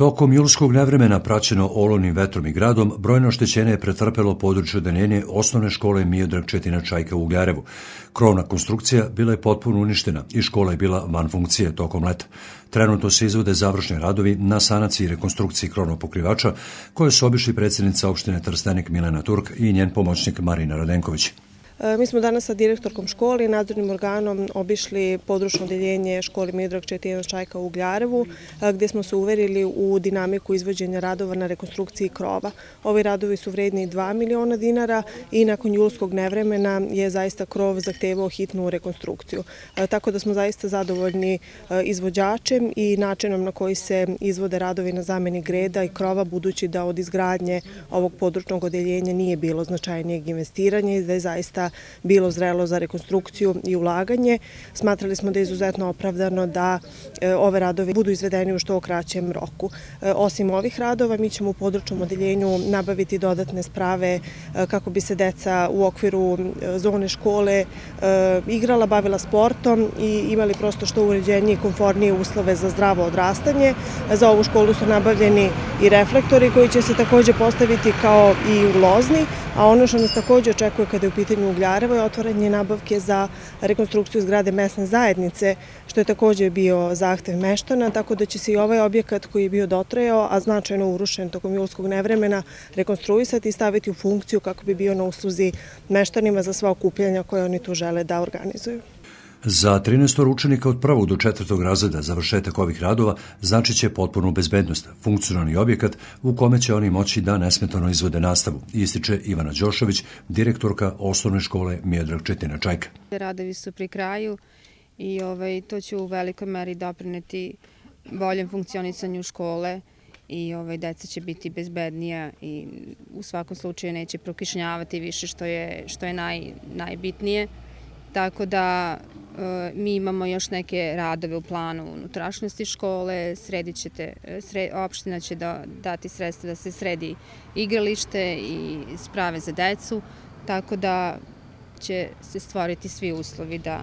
Tokom julskog nevremena praćeno olonim vetrom i gradom, brojno oštećenje je pretrpelo područje odeljenje osnovne škole Miodrag Četina Čajka u Ugljarevu. Krovna konstrukcija bila je potpuno uništena i škola je bila van funkcije tokom leta. Trenutno se izvode završni radovi na sanaciji i rekonstrukciji krovnog pokrivača koje su obišli predsjednica opštine Trstenik Milena Turk i njen pomoćnik Marina Radenković. E, mi smo danas sa direktorkom škole i nadzornim organom obišli područno odeljenje škole Midrag Četina Čajka u Ugljarevu, e, gde smo se uverili u dinamiku izvođenja radova na rekonstrukciji krova. Ovi radovi su vredni 2 miliona dinara i nakon julskog nevremena je zaista krov zahtevao hitnu rekonstrukciju. E, tako da smo zaista zadovoljni izvođačem i načinom na koji se izvode radovi na zameni greda i krova, budući da od izgradnje ovog područnog odeljenja nije bilo značajnijeg investiranja i da je zaista bilo zrelo za rekonstrukciju i ulaganje. Smatrali smo da je izuzetno opravdano da e, ove radove budu izvedeni u što kraćem roku. E, osim ovih radova, mi ćemo u područnom odeljenju nabaviti dodatne sprave e, kako bi se deca u okviru zone škole igrala, bavila sportom i imali prosto što uređenije i konfornije uslove za zdravo odrastanje. Za ovu školu su nabavljeni i reflektori koji će se takođe postaviti kao i u Lozni, a ono što nas takođe očekuje kada je u pitanju Ugljarevo je otvaranje nabavke za rekonstrukciju zgrade mesne zajednice, što je takođe bio zahtev meštana, tako da će se i ovaj objekat koji je bio dotrajao, a značajno urušen tokom julskog nevremena, rekonstruisati i staviti u funkciju kako bi bio na usluzi meštanima za sva okupljanja koje oni tu žele da organizuju. Za 13 učenika od prvog do četvrtog razreda završetak ovih radova znači će potpunu bezbednost, funkcionalni objekat u kome će oni moći da nesmetano izvode nastavu, ističe Ivana Đošović, direktorka osnovne škole Mijedrag Četina Čajka. Radovi su pri kraju i ovaj, to će u velikoj meri doprineti boljem funkcionisanju škole i ovaj, deca će biti bezbednija i u svakom slučaju neće prokišnjavati više što je, što je naj, najbitnije. Tako da mi imamo još neke radove u planu unutrašnjosti škole, sredit sred, opština će da, dati sredstva da se sredi igralište i sprave za decu, tako da će se stvoriti svi uslovi da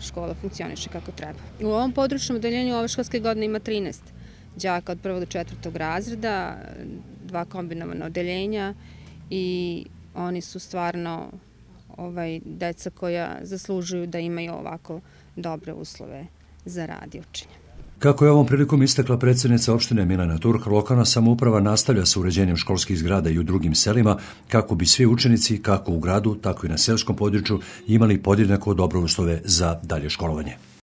škola funkcioniše kako treba. U ovom područnom odeljenju ove školske godine ima 13 đaka od prvog do četvrtog razreda, dva kombinovana odeljenja i oni su stvarno ovaj, deca koja zaslužuju da imaju ovako dobre uslove za rad i učenje. Kako je ovom prilikom istakla predsednica opštine Milena Turk, lokalna samouprava nastavlja sa uređenjem školskih zgrada i u drugim selima kako bi svi učenici, kako u gradu, tako i na selskom području, imali podjednako dobre uslove za dalje školovanje.